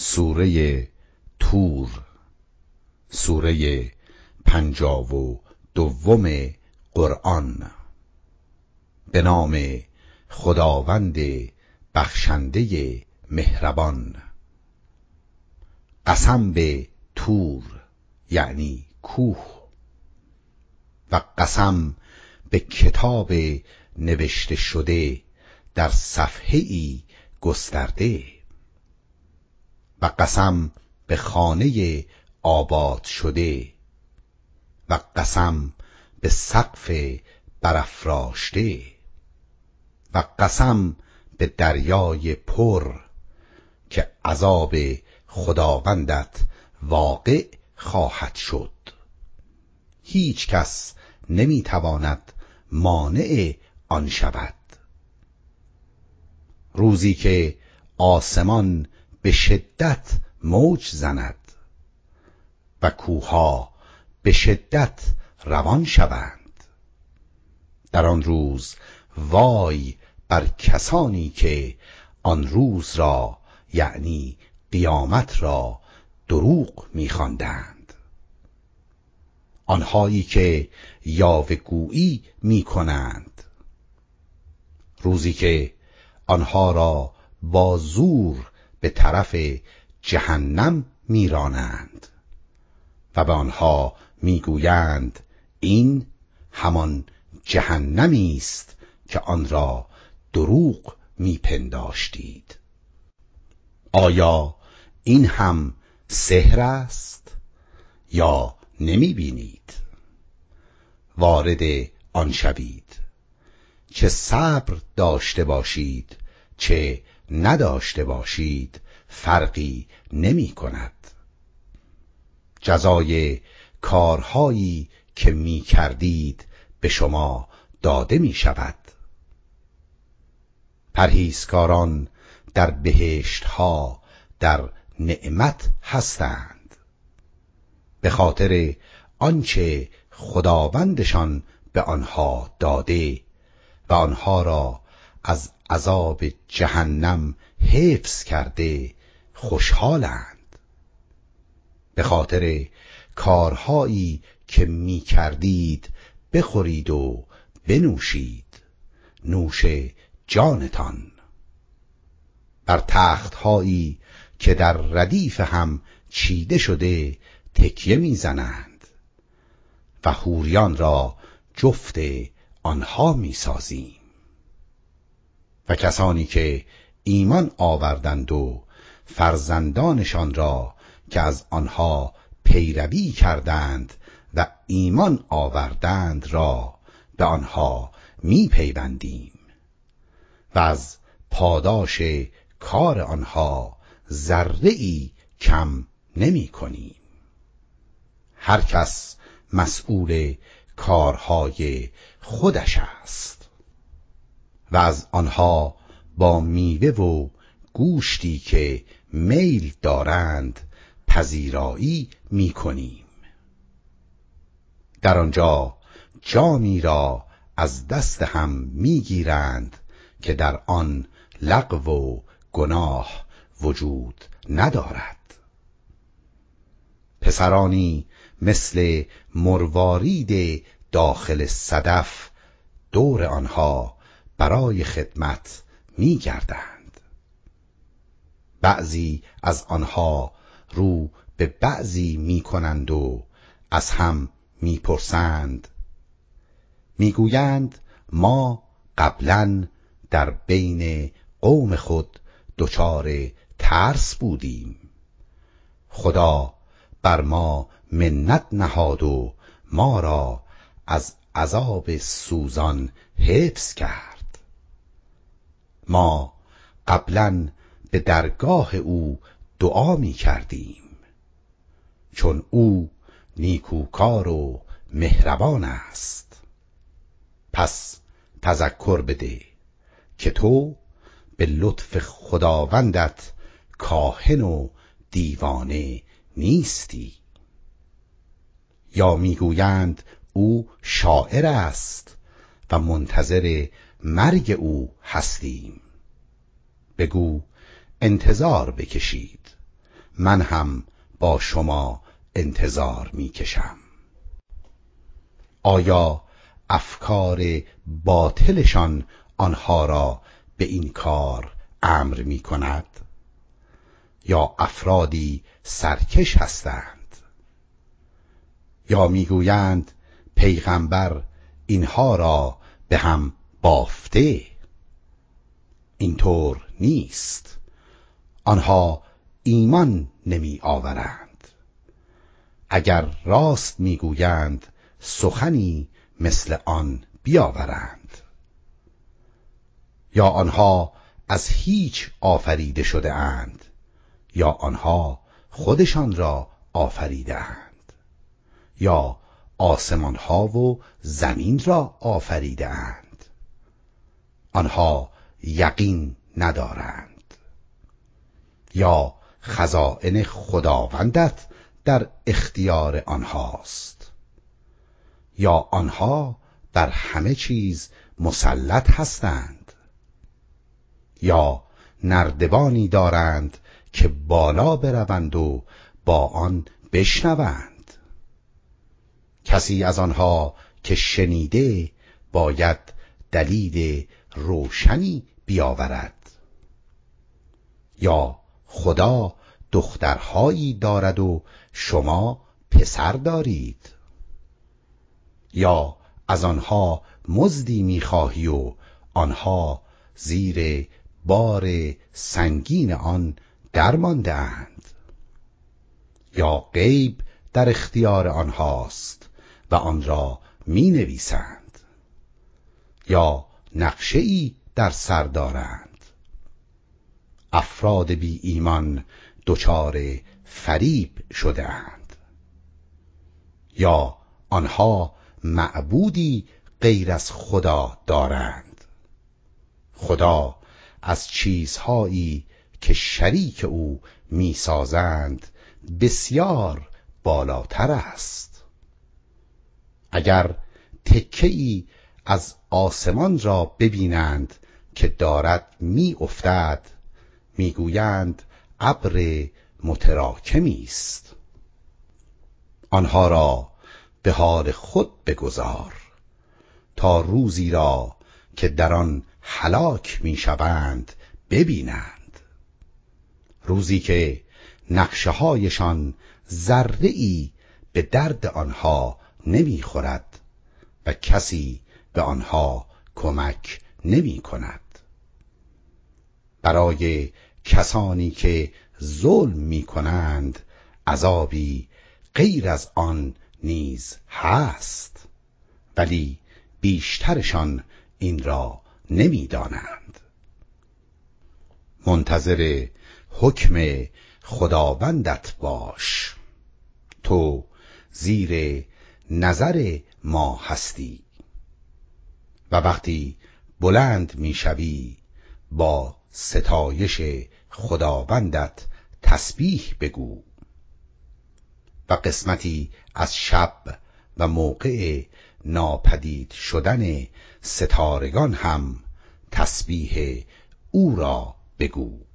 سوره تور سوره پنجاب و دوم قرآن. به نام خداوند بخشنده مهربان. قسم به تور یعنی کوه. و قسم به کتاب نوشته شده در صفحه ای گسترده. و قسم به خانه آباد شده و قسم به سقف برافراشته و قسم به دریای پر که عذاب خداوندت واقع خواهد شد. هیچ کس نمی‌تواند مانع آن شود. روزی که آسمان به شدت موج زند و کوها به شدت روان شوند. در آن روز وای بر کسانی که آن روز را یعنی قیامت را دروغ میخواندند. آنهایی که یاوهگویی می‌کنند. روزی که آنها را با زور به طرف جهنم میرانند و به آنها می‌گویند این همان جهنمی است که آن را دروغ میپنداشتید. آیا این هم سحر است یا نمی‌بینید؟ وارد آن شوید. چه صبر داشته باشید چه نداشته باشید فرقی نمی کند. جزای کارهایی که می کردید به شما داده می شود. پرهیزکاران در بهشت ها در نعمت هستند. به خاطر آنچه خداوندشان به آنها داده و آنها را از عذاب جهنم حفظ کرده خوشحالند. به خاطر کارهایی که می کردید بخورید و بنوشید. نوش جانتان. بر تختهایی که در ردیف هم چیده شده تکیه می‌زنند و حوریان را جفت آنها می‌سازیم. و کسانی که ایمان آوردند و فرزندانشان را که از آنها پیروی کردند و ایمان آوردند را به آنها میپیوندیم و از پاداش کار آنها ذره ای کم نمی کنیم هر کس مسئول کارهای خودش است. و از آنها با میوه و گوشتی که میل دارند پذیرایی می کنیم در آنجا جامی را از دست هم می‌گیرند که در آن لغو و گناه وجود ندارد. پسرانی مثل مروارید داخل صدف دور آنها برای خدمت میگردند. بعضی از آنها رو به بعضی می‌کنند و از هم می‌پرسند. می‌گویند ما قبلا در بین قوم خود دچار ترس بودیم. خدا بر ما منت نهاد و ما را از عذاب سوزان حفظ کرد. ما قبلا به درگاه او دعا می کردیم. چون او نیکوکار و مهربان است. پس تذکر بده که تو به لطف خداوندت کاهن و دیوانه نیستی. یا می‌گویند او شاعر است و منتظر مرگ او هستیم. بگو انتظار بکشید. من هم با شما انتظار می‌کشم. آیا افکار باطلشان آنها را به این کار امر می کند یا افرادی سرکش هستند؟ یا می‌گویند پیغمبر اینها را به هم بافته. اینطور نیست. آنها ایمان نمی آورند. اگر راست می‌گویند سخنی مثل آن بیاورند. یا آنها از هیچ آفریده شده اند یا آنها خودشان را آفریده اند یا آسمان ها و زمین را آفریده اند آنها یقین ندارند. یا خزائن خداوندت در اختیار آنهاست. یا آنها بر همه چیز مسلط هستند. یا نردبانی دارند که بالا بروند و با آن بشنوند. کسی از آنها که شنیده باید دلیل روشنی بیاورد. یا خدا دخترهایی دارد و شما پسر دارید. یا از آنها مزدی می‌خواهی و آنها زیر بار سنگین آن درمانده اند یا غیب در اختیار آنهاست و آن را می نویسند یا نقشه ای در سر دارند. افراد بی ایمان دچار فریب شده اند یا آنها معبودی غیر از خدا دارند. خدا از چیزهایی که شریک او می‌سازند بسیار بالاتر است. اگر تکه از آسمان را ببینند که دارد می افتد می‌گویند ابر متراکمی است. آنها را به حال خود بگذار تا روزی را که در آن هلاک می‌شوند ببینند. روزی که نقشه هایشان ذره ای به درد آنها نمی‌خورد و کسی به آنها کمک نمی کند. برای کسانی که ظلم می کنند عذابی غیر از آن نیز هست ولی بیشترشان این را نمی‌دانند منتظر حکم خداوندت باش. تو زیر نظر ما هستی. و وقتی بلند می‌شوی با ستایش خداوندت تسبیح بگو. و قسمتی از شب و موقع ناپدید شدن ستارگان هم تسبیح او را بگو.